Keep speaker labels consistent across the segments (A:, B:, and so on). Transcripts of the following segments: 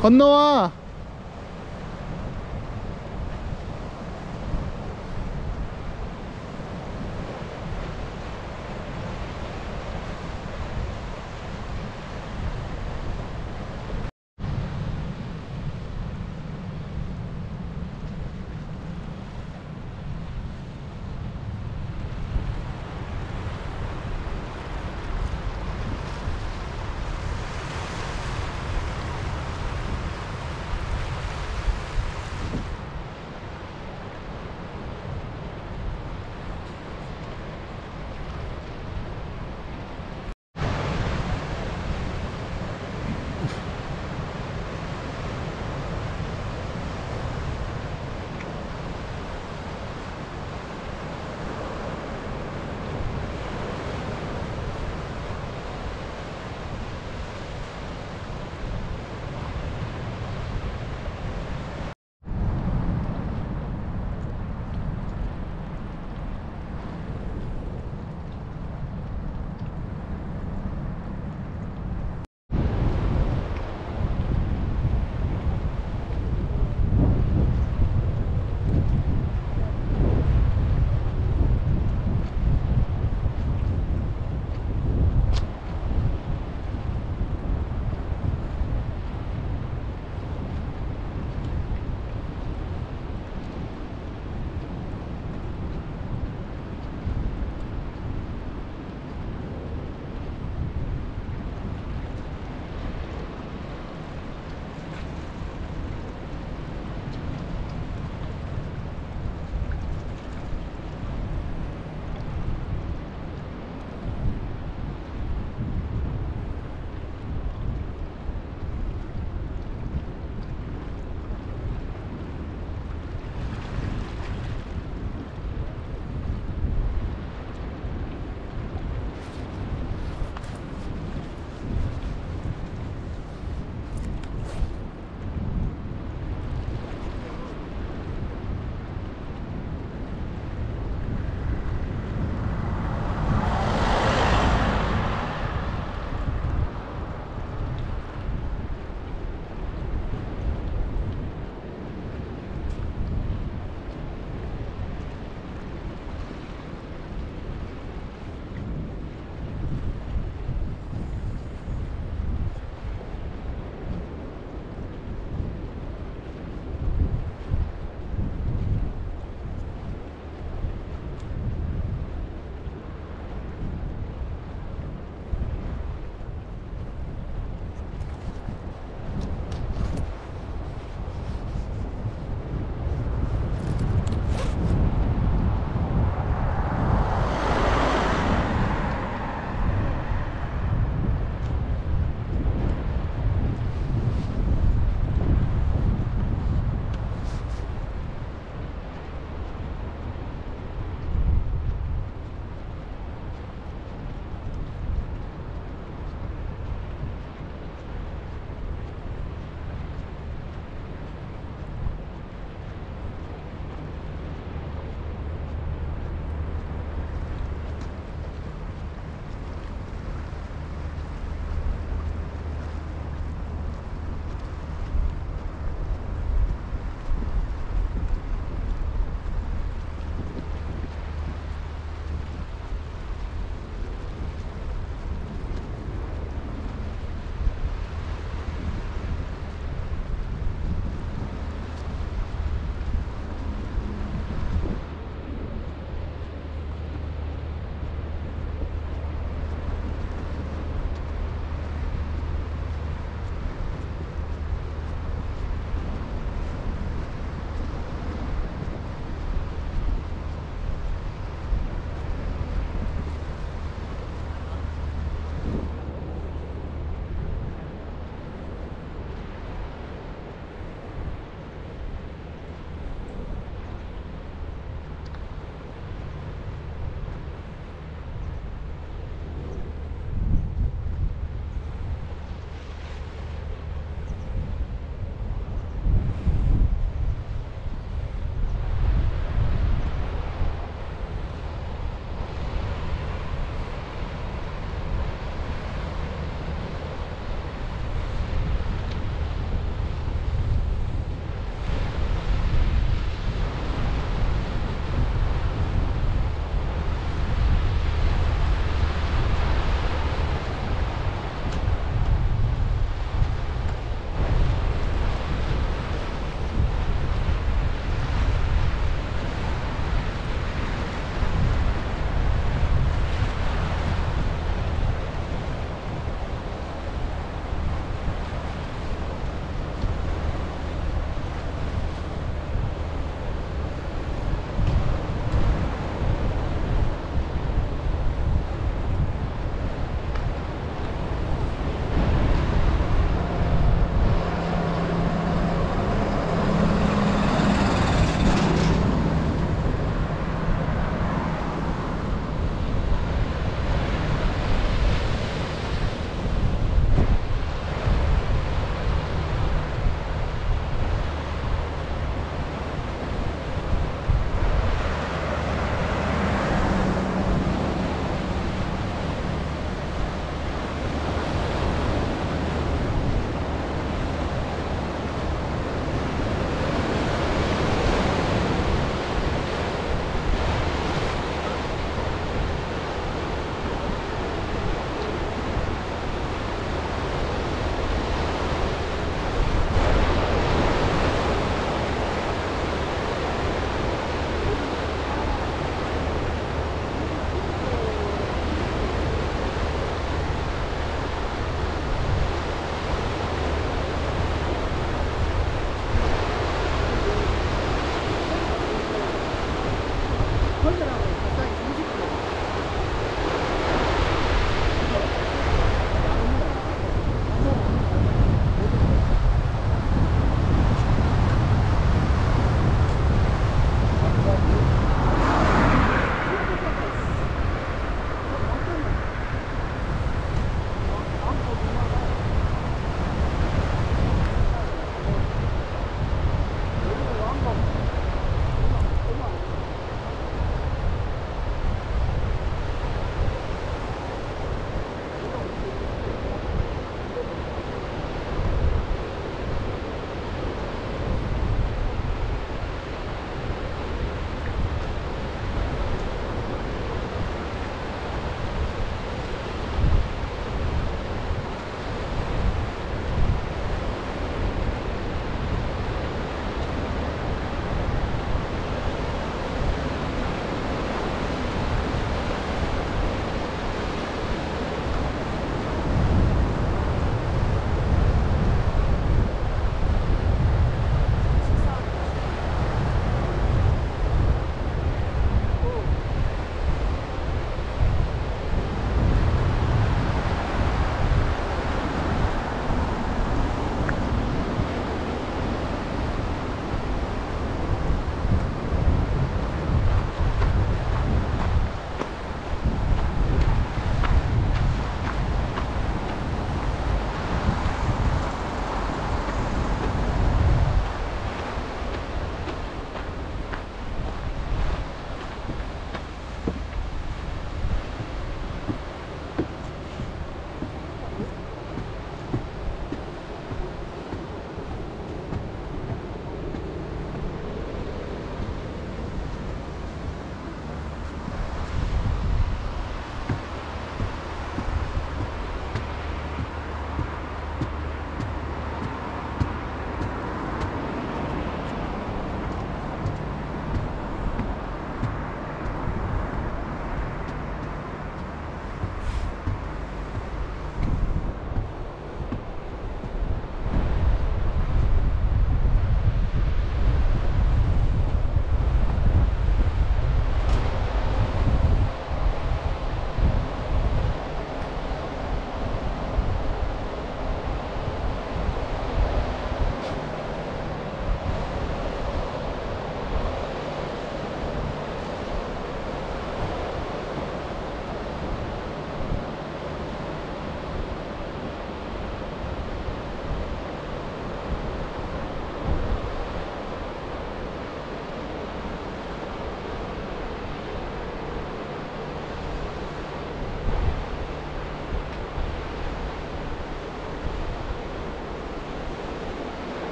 A: 건너와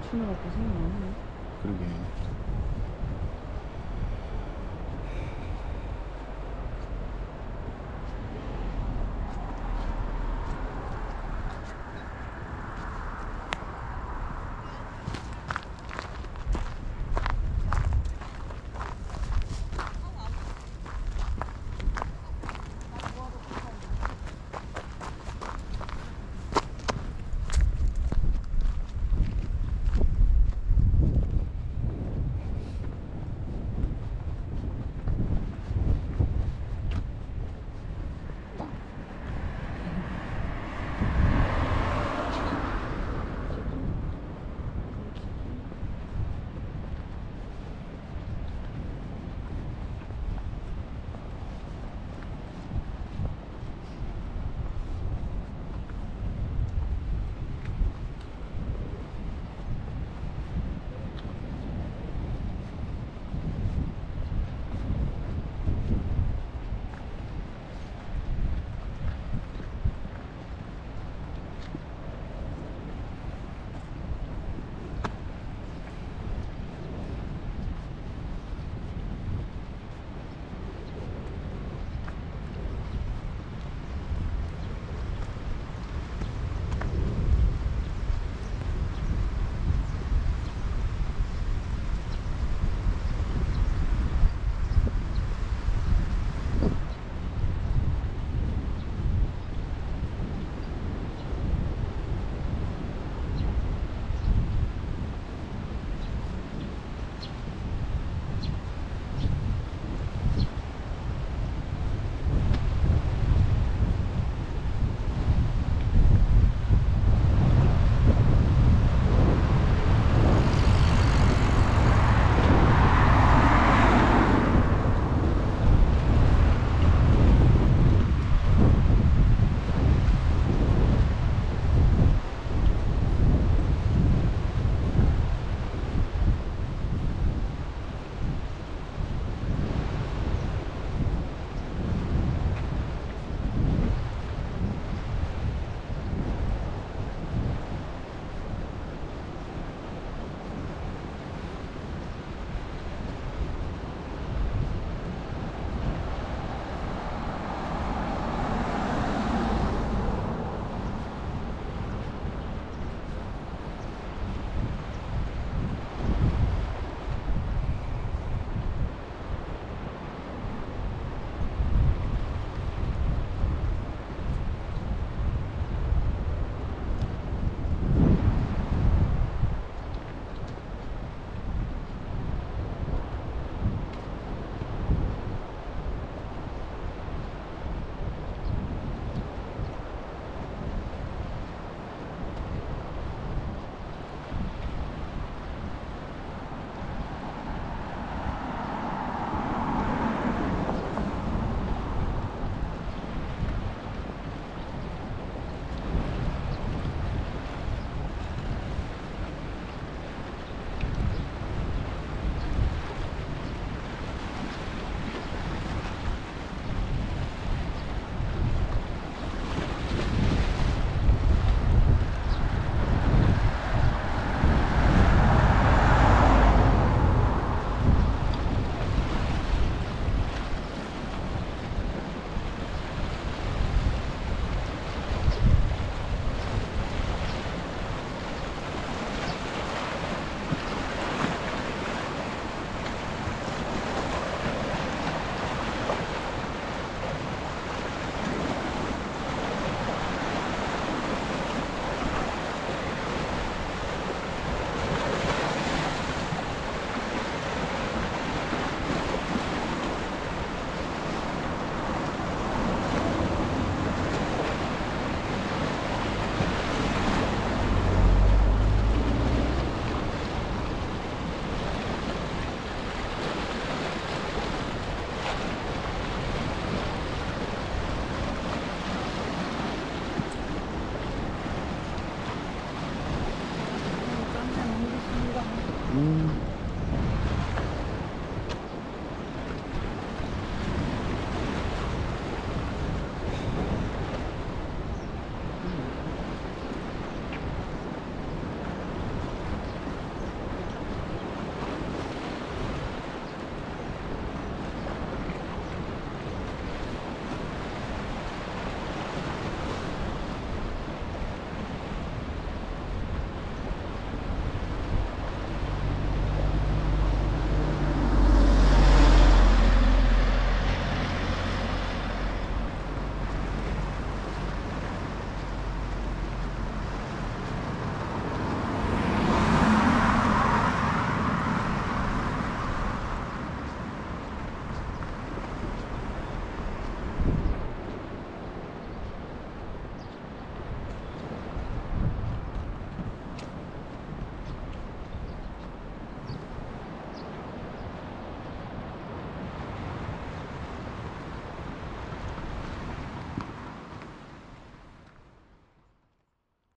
A: 훔치느라 고생이 많네.
B: 그러게